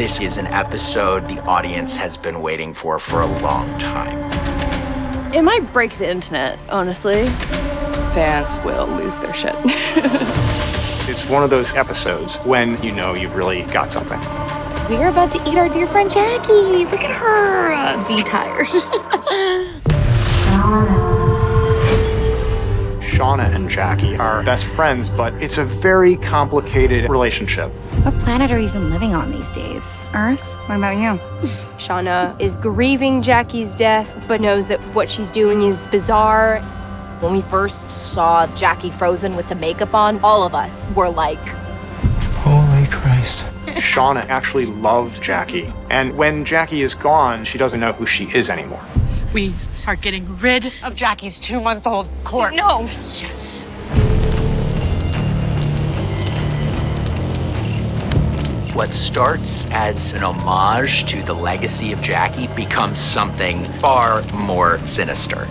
This is an episode the audience has been waiting for for a long time. It might break the internet, honestly. Fans will lose their shit. it's one of those episodes when you know you've really got something. We're about to eat our dear friend Jackie. Look at her. Be tired. Shauna and Jackie are best friends, but it's a very complicated relationship. What planet are you even living on these days? Earth? What about you? Shauna is grieving Jackie's death, but knows that what she's doing is bizarre. When we first saw Jackie frozen with the makeup on, all of us were like, Holy Christ. Shauna actually loved Jackie. And when Jackie is gone, she doesn't know who she is anymore. We are getting rid of Jackie's two month old corpse. No. Yes. What starts as an homage to the legacy of Jackie becomes something far more sinister.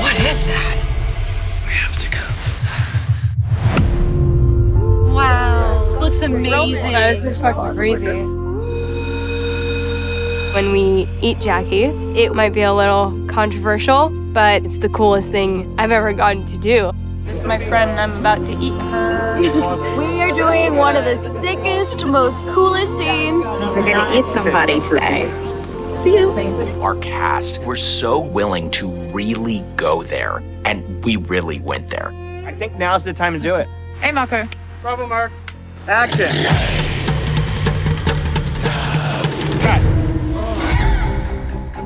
What is that? We have to go. Wow. Looks amazing. this is fucking crazy. When we eat Jackie, it might be a little controversial, but it's the coolest thing I've ever gotten to do. This is my friend, and I'm about to eat her. we are doing one of the sickest, most coolest scenes. We're gonna eat somebody today. See you. Our cast were so willing to really go there, and we really went there. I think now's the time to do it. Hey, Marco. Bravo, Mark. Action.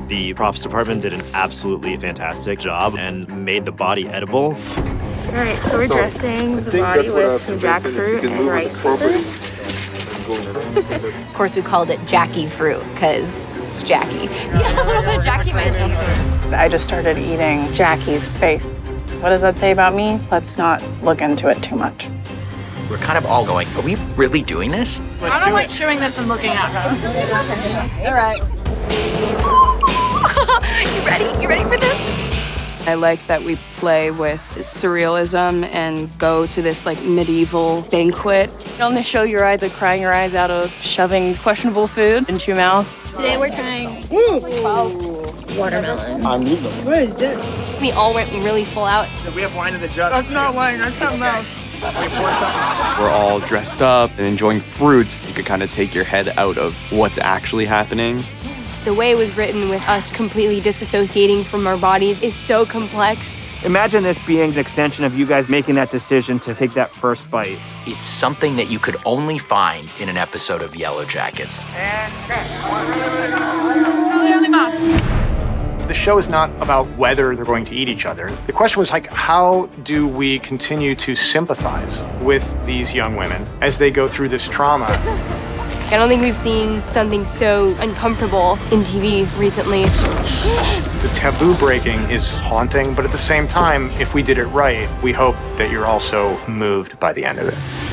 The props department did an absolutely fantastic job and made the body edible. All right, so we're so dressing the body with some jackfruit and rice Of course, we called it Jackie fruit because it's Jackie. Yeah, a little bit of Jackie magic. I just started eating Jackie's face. What does that say about me? Let's not look into it too much. We're kind of all going, are we really doing this? Let's I don't like chewing this and looking at us. all right. I like that we play with surrealism and go to this like medieval banquet. On the show, you're either crying your eyes out of shoving questionable food into your mouth. Today we're trying Ooh. watermelon. I need them. What is this? We all went really full out. We have wine in the jug. That's not wine. That's not else. We're all dressed up and enjoying fruit. You could kind of take your head out of what's actually happening. The way it was written with us completely disassociating from our bodies is so complex. Imagine this being an extension of you guys making that decision to take that first bite. It's something that you could only find in an episode of Yellow Jackets. The show is not about whether they're going to eat each other. The question was like, how do we continue to sympathize with these young women as they go through this trauma? I don't think we've seen something so uncomfortable in TV recently. The taboo breaking is haunting, but at the same time, if we did it right, we hope that you're also moved by the end of it.